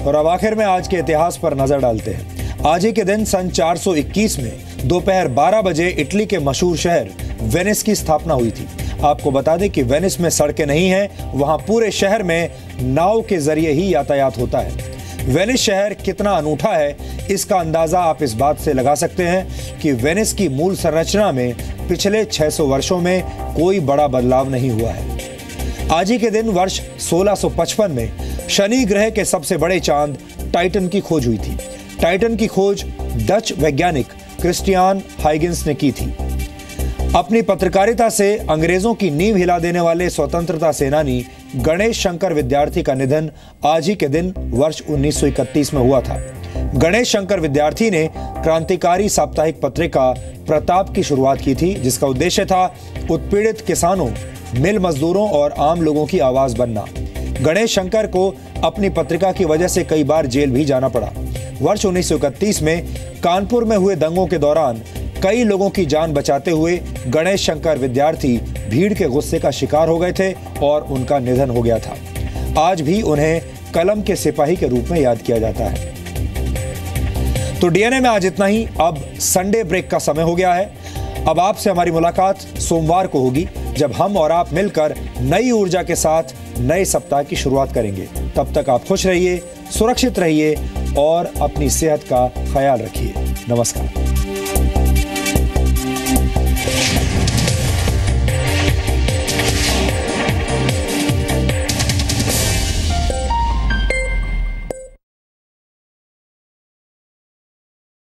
और अब आखिर में आज के इतिहास पर नज़र डालते हैं। आज ही के दिन सन 421 में दोपहर 12 बजे इटली के मशहूर शहर वेनिस की स्थापना हुई थी। आपको बता दें कि वेनिस में सड़कें नहीं हैं, वहाँ पूरे शहर में नाव के ज़रिए ही यातायात होता है। वेनिस शहर कितना अनूठा है, इसका अंदाज़ा आप इस बात से लगा सकते हैं कि वेनिस की मूल संरचना में पिछले 600 वर्षों में कोई बड़ा बदलाव नहीं हुआ है। आज ही के दिन वर्ष 1655 में शनि ग्रह के सबसे बड़े चाँद टाइटन की खोज हुई थी। टाइटन की खोज डच वैज्ञानिक क्रिस्टियान हाइगिंस ने की थी। अपनी पत्रकारिता से अंग्रेज़ों की नींव हिला देने वाले स्वतंत्रता सेनानी गणेश शंकर विद्यार्थी का निधन आज ही के दिन वर्ष 1931 में हुआ था। गणेश शंकर विद्यार्थी ने क्रांतिकारी साप्ताहिक पत्रिका प्रताप की शुरुआत की थी, जिसका उद्देश्य था उत्पीड़ित किसानों, मिल मजदूरों और आम लोगों की आवाज़ बनना। गणेश शंकर को अपनी पत्रिका की वजह से कई बार जेल भी जाना पड़ा। वर्ष 1931 में कानपुर में हुए दंगों के दौरान कई लोगों की जान बचाते हुए गणेश शंकर विद्यार्थी भीड़ के गुस्से का शिकार हो गए थे और उनका निधन हो गया था। आज भी उन्हें कलम के सिपाही के रूप में याद किया जाता है। तो डीएनए में आज इतना ही। अब संडे ब्रेक का समय हो गया है। अब आपसे हमारी मुलाकात सोमवार को होगी, जब हम और आप मिलकर नई ऊर्जा के साथ नए सप्ताह की शुरुआत करेंगे। तब तक आप खुश रहिए, सुरक्षित रहिए और अपनी सेहत का ख्याल रखिए। नमस्कार।